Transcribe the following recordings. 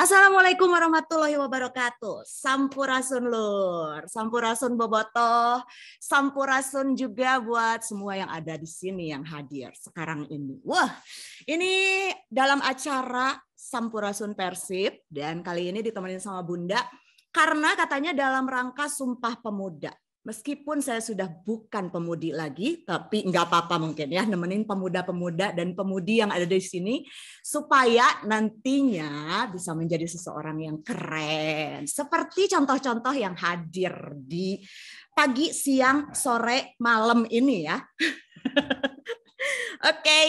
Assalamualaikum warahmatullahi wabarakatuh. Sampurasun lur, sampurasun bobotoh, sampurasun juga buat semua yang ada di sini yang hadir sekarang ini. Wah, ini dalam acara Sampurasun Persib dan kali ini ditemenin sama Bunda karena katanya dalam rangka Sumpah Pemuda. Meskipun saya sudah bukan pemudi lagi, tapi nggak apa-apa mungkin ya nemenin pemuda-pemuda dan pemudi yang ada di sini supaya nantinya bisa menjadi seseorang yang keren. Seperti contoh-contoh yang hadir di pagi, siang, sore, malam ini ya. Oke, okay.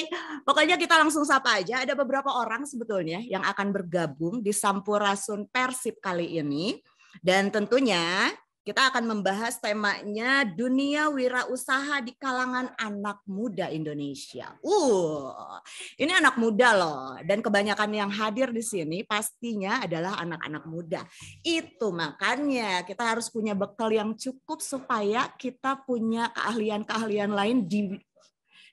pokoknya kita langsung sapa aja. Ada beberapa orang sebetulnya yang akan bergabung di Sampurasun Persib kali ini. Dan tentunya kita akan membahas temanya dunia wirausaha di kalangan anak muda Indonesia. Uh, ini anak muda loh, dan kebanyakan yang hadir di sini pastinya adalah anak-anak muda. Itu makanya kita harus punya bekal yang cukup supaya kita punya keahlian-keahlian lain di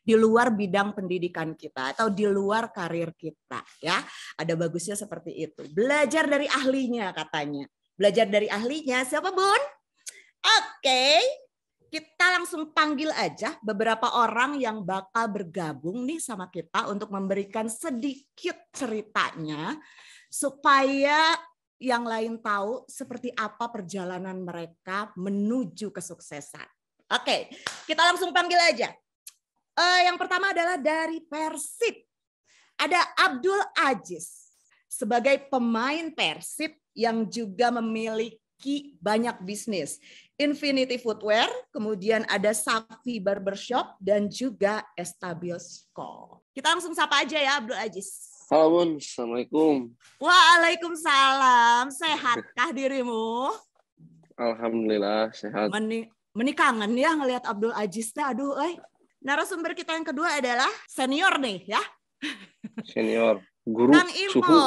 di luar bidang pendidikan kita atau di luar karir kita ya. Ada bagusnya seperti itu. Belajar dari ahlinya katanya. Belajar dari ahlinya siapa, Bun? Oke, kita langsung panggil aja beberapa orang yang bakal bergabung nih sama kita untuk memberikan sedikit ceritanya supaya yang lain tahu seperti apa perjalanan mereka menuju kesuksesan. Oke, kita langsung panggil aja. Uh, yang pertama adalah dari Persib. Ada Abdul Aziz sebagai pemain Persib yang juga memiliki banyak bisnis. Infinity Footwear, kemudian ada Safi Barbershop, dan juga Estabios Co. Kita langsung sapa aja ya Abdul Aziz. Halo Bun, Assalamualaikum. Waalaikumsalam. Sehatkah dirimu? Alhamdulillah sehat. Meni, meni kangen ya ngelihat Abdul Aziz teh. Aduh, eh. Narasumber kita yang kedua adalah senior nih ya. Senior. Guru Kang Imon, suhu.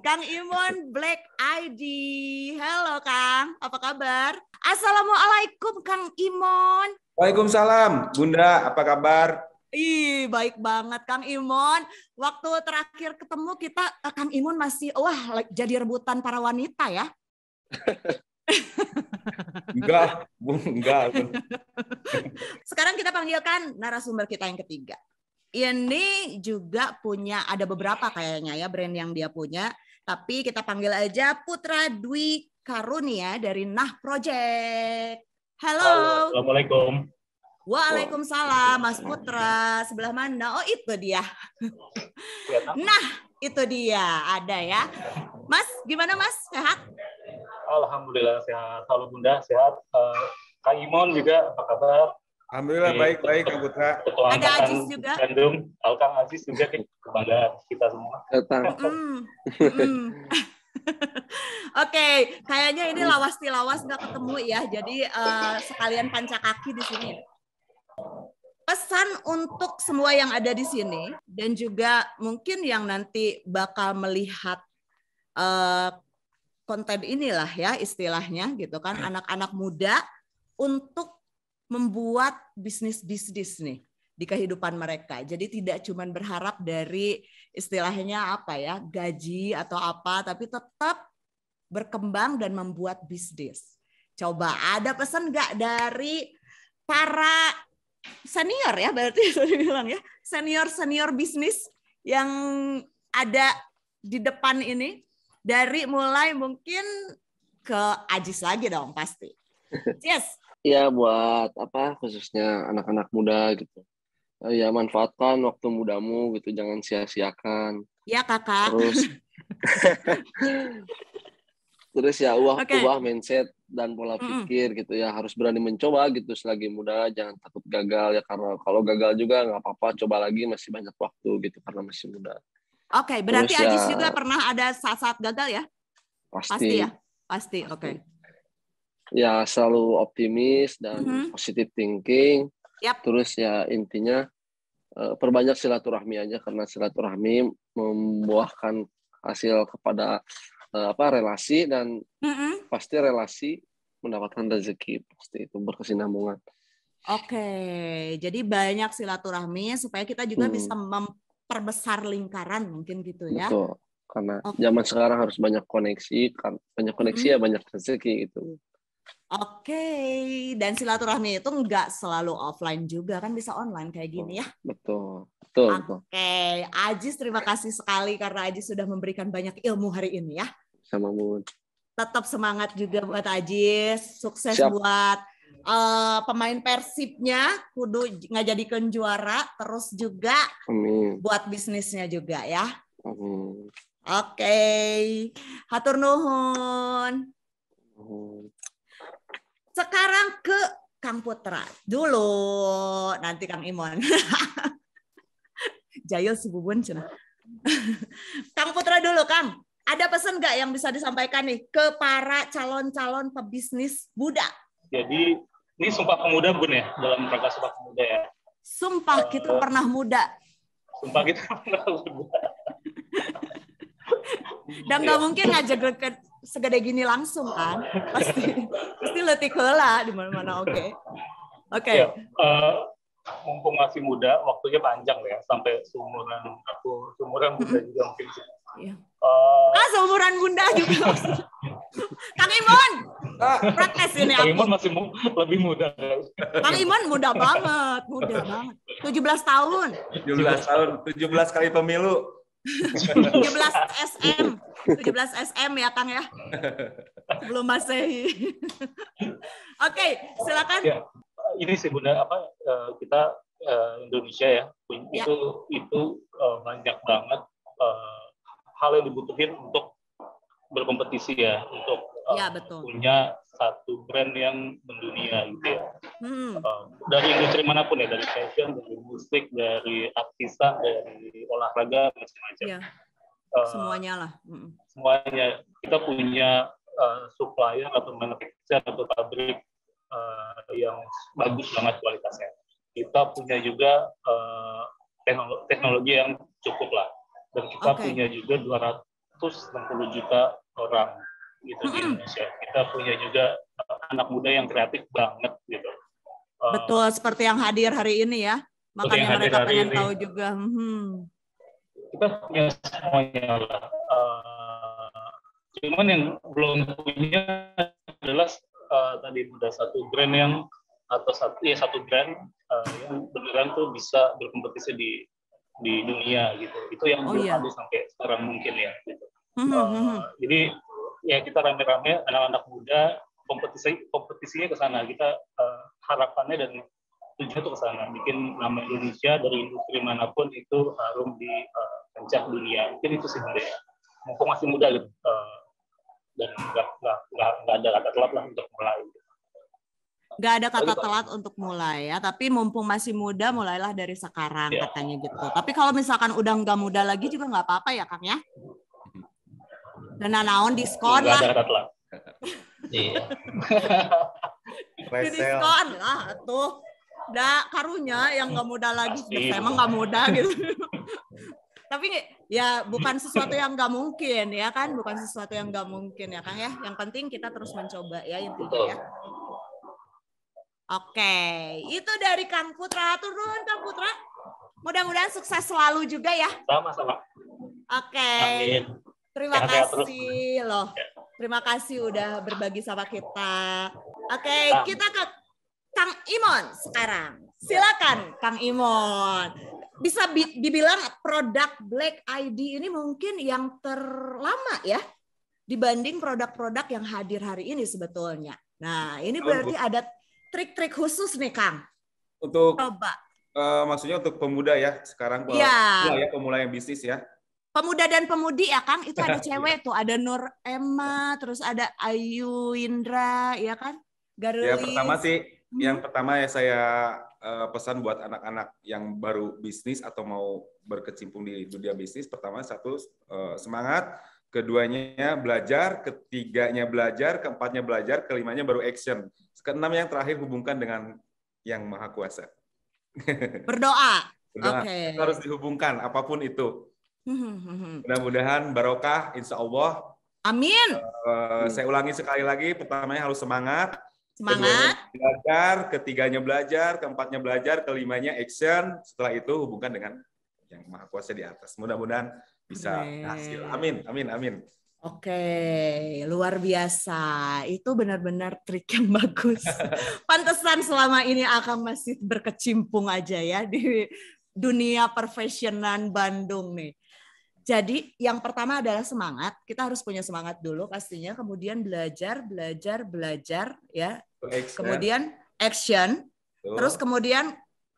Kang Imon Black ID. Halo Kang, apa kabar? Assalamualaikum Kang Imon. Waalaikumsalam, Bunda, apa kabar? Ih, baik banget Kang Imon. Waktu terakhir ketemu kita eh, Kang Imon masih wah jadi rebutan para wanita ya. enggak, enggak. Sekarang kita panggilkan narasumber kita yang ketiga ini juga punya ada beberapa kayaknya ya brand yang dia punya. Tapi kita panggil aja Putra Dwi Karunia dari Nah Project. Halo. Assalamualaikum. Waalaikumsalam Mas Putra. Sebelah mana? Oh itu dia. Nah itu dia ada ya. Mas gimana Mas? Sehat? Alhamdulillah sehat. Halo Bunda sehat. Uh, Kak Imon juga apa kabar? Alhamdulillah baik baik Kang Putra. Ada Aziz juga. Bandung, Alkang Aziz juga kebanggaan kita semua. Datang. Mm, mm. Oke, okay, kayaknya ini lawas tilawas nggak ketemu ya. Jadi uh, sekalian panca kaki di sini. Pesan untuk semua yang ada di sini dan juga mungkin yang nanti bakal melihat uh, konten inilah ya istilahnya gitu kan anak-anak muda untuk membuat bisnis-bisnis nih di kehidupan mereka. Jadi tidak cuma berharap dari istilahnya apa ya, gaji atau apa, tapi tetap berkembang dan membuat bisnis. Coba ada pesan nggak dari para senior ya berarti saya bilang ya, senior-senior bisnis yang ada di depan ini dari mulai mungkin ke Ajis lagi dong pasti. Yes, ya buat apa khususnya anak-anak muda gitu. Ya manfaatkan waktu mudamu gitu jangan sia-siakan. Ya kakak. Terus terus ya ubah okay. ubah mindset dan pola pikir mm -hmm. gitu ya. Harus berani mencoba gitu selagi muda. Jangan takut gagal ya karena kalau gagal juga nggak apa-apa. Coba lagi masih banyak waktu gitu karena masih muda. Oke okay, berarti terus Ajis ya, juga pernah ada saat-saat gagal ya? Pasti. Pasti ya? Pasti oke. okay ya selalu optimis dan mm-hmm. positive thinking. Yep. Terus ya intinya uh, perbanyak silaturahmi aja karena silaturahmi membuahkan hasil kepada uh, apa relasi dan mm-hmm. pasti relasi mendapatkan rezeki pasti itu berkesinambungan. Oke, jadi banyak silaturahmi supaya kita juga hmm. bisa memperbesar lingkaran mungkin gitu ya. Betul. karena okay. zaman sekarang harus banyak koneksi kan banyak koneksi hmm. ya banyak rezeki gitu Oke, okay. dan silaturahmi itu nggak selalu offline juga kan bisa online kayak gini ya. Betul, betul. Oke, okay. Ajis terima kasih sekali karena Ajis sudah memberikan banyak ilmu hari ini ya. Sama Bun. Tetap semangat juga buat Ajis, sukses Siap. buat uh, pemain Persibnya, kudu nggak jadikan juara, terus juga Amin. buat bisnisnya juga ya. Amin. Oke, okay. hatur nuhun. Sekarang ke Kang Putra dulu, nanti Kang Imon. Jayul si Bubun cina. Kang Putra dulu, Kang. Ada pesan nggak yang bisa disampaikan nih ke para calon-calon pebisnis muda? Jadi ini sumpah pemuda bun ya dalam rangka sumpah pemuda ya. Sumpah kita uh, pernah muda. Sumpah kita pernah muda. Dan nggak mungkin ngajak segede gini langsung kan? Pasti pasti letih lah di mana-mana oke. Okay. oke. Okay. ya, uh, mumpung masih muda waktunya panjang ya sampai seumuran aku seumuran bunda juga mungkin. Iya. Uh, ah seumuran bunda juga. Kang Imon ah. protes ini Kang Imon masih mu lebih muda. Kang Imon muda banget muda banget. 17 tahun. 17 tahun 17 kali pemilu 17 SM. 17 SM ya Kang ya. Belum Masehi. Oke, okay, silakan. Ya, ini sih Bunda apa eh, kita eh, Indonesia ya, ya. itu itu eh, banyak banget hal yang dibutuhin untuk berkompetisi ya, untuk ya, betul. punya satu brand yang mendunia gitu ya. Hmm. Uh, dari industri mana pun ya, dari fashion, dari musik, dari artisan, dari olahraga macam-macam. Ya. Uh, semuanya lah. Hmm. Semuanya kita punya uh, supplier atau manufacturer atau pabrik uh, yang bagus banget kualitasnya. Kita punya juga uh, teknologi, teknologi yang cukup lah. Dan kita okay. punya juga 260 juta orang gitu di Indonesia. Kita punya juga anak muda yang kreatif banget gitu. Uh, Betul seperti yang hadir hari ini ya. Makanya mereka pengen ini. tahu juga. Hmm. Kita punya semuanya lah. Uh, cuman yang belum punya adalah uh, tadi udah satu brand yang atau satu ya satu brand uh, yang beneran tuh bisa berkompetisi di di dunia gitu. Itu yang oh, belum iya. ada sampai sekarang mungkin ya gitu. Uh, jadi ya kita rame-rame anak-anak muda kompetisi kompetisinya ke sana. Kita uh, harapannya dan tujuan itu ke sana. Bikin nama Indonesia dari industri mana pun itu harum di uh, kancah dunia. Mungkin itu sih ya mumpung masih muda gitu uh, dan nggak nggak nggak ada kata telat lah untuk mulai. Nggak ada kata telat untuk mulai ya. Tapi mumpung masih muda mulailah dari sekarang ya. katanya gitu. Tapi kalau misalkan udah nggak muda lagi juga nggak apa-apa ya kang ya? Dan naon diskon lah. Iya. diskon lah tuh. Da karunya yang nggak muda lagi, saya emang nggak muda gitu. Tapi ya bukan sesuatu yang nggak mungkin ya kan, bukan sesuatu yang nggak mungkin ya Kang ya. Yang penting kita terus mencoba ya intinya ya. Oke, itu dari Kang Putra. Turun Kang Putra. Mudah-mudahan sukses selalu juga ya. Sama-sama. Oke. Amin. Terima ya, kasih ya, loh. Terima kasih udah berbagi sama kita. Oke, okay, kita ke Kang Imon sekarang. Silakan Kang Imon. Bisa dibilang produk Black ID ini mungkin yang terlama ya dibanding produk-produk yang hadir hari ini sebetulnya. Nah, ini berarti ada trik-trik khusus nih Kang. Untuk coba. Uh, maksudnya untuk pemuda ya sekarang ya. ya pemula yang bisnis ya pemuda dan pemudi ya Kang itu ada cewek tuh ada Nur Emma terus ada Ayu Indra ya kan Garulis. Ya pertama sih hmm. yang pertama ya saya uh, pesan buat anak-anak yang baru bisnis atau mau berkecimpung di dunia bisnis pertama satu uh, semangat keduanya belajar ketiganya belajar keempatnya belajar kelimanya baru action keenam yang terakhir hubungkan dengan yang maha kuasa berdoa, berdoa. Okay. harus dihubungkan apa pun itu Mudah-mudahan barokah, insya Allah. Amin. Uh, saya ulangi sekali lagi, pertamanya harus semangat. Semangat. Belajar, ketiganya belajar, keempatnya belajar, kelimanya action. Setelah itu hubungkan dengan yang maha kuasa di atas. Mudah-mudahan bisa hasil. Amin, amin, amin. Oke, luar biasa. Itu benar-benar trik yang bagus. Pantesan selama ini akan masih berkecimpung aja ya di dunia perfesionan Bandung nih. Jadi yang pertama adalah semangat. Kita harus punya semangat dulu pastinya. Kemudian belajar, belajar, belajar ya. Action. Kemudian action. Tuh. Terus kemudian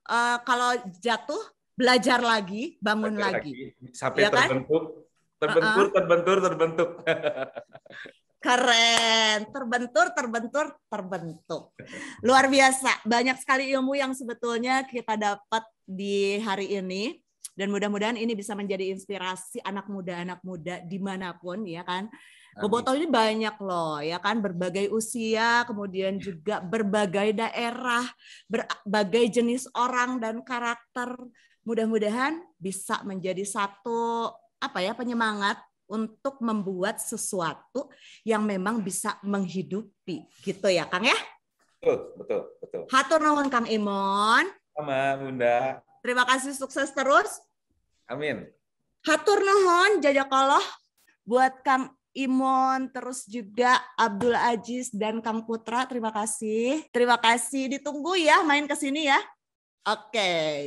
uh, kalau jatuh belajar lagi, bangun lagi. lagi. Sampai ya kan? terbentuk Terbentur, uh -uh. terbentur, terbentuk. Keren, terbentur, terbentur, terbentuk. Luar biasa, banyak sekali ilmu yang sebetulnya kita dapat di hari ini. Dan mudah-mudahan ini bisa menjadi inspirasi anak muda-anak muda di mana pun ya kan. Boboto ini banyak loh ya kan? Berbagai usia kemudian juga berbagai daerah berbagai jenis orang dan karakter. Mudah-mudahan bisa menjadi satu apa ya penyemangat untuk membuat sesuatu yang memang bisa menghidupi gitu ya Kang ya? Betul betul betul. Hatur nuhun Kang Imon. Sama Bunda terima kasih sukses terus amin hatur nuhun jajakallah buat Kang Imon terus juga Abdul Aziz dan Kang Putra terima kasih terima kasih ditunggu ya main ke sini ya Oke, okay.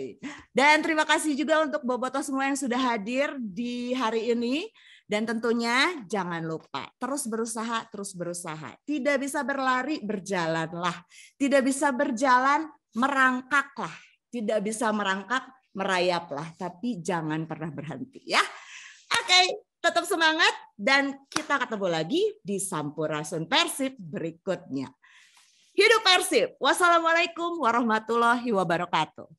dan terima kasih juga untuk Boboto semua yang sudah hadir di hari ini. Dan tentunya jangan lupa terus berusaha, terus berusaha. Tidak bisa berlari, berjalanlah. Tidak bisa berjalan, merangkaklah. Tidak bisa merangkak, merayaplah. Tapi jangan pernah berhenti ya. Oke, okay. tetap semangat dan kita ketemu lagi di Sampurasun Persib berikutnya. Hidup Persib. Wassalamualaikum warahmatullahi wabarakatuh.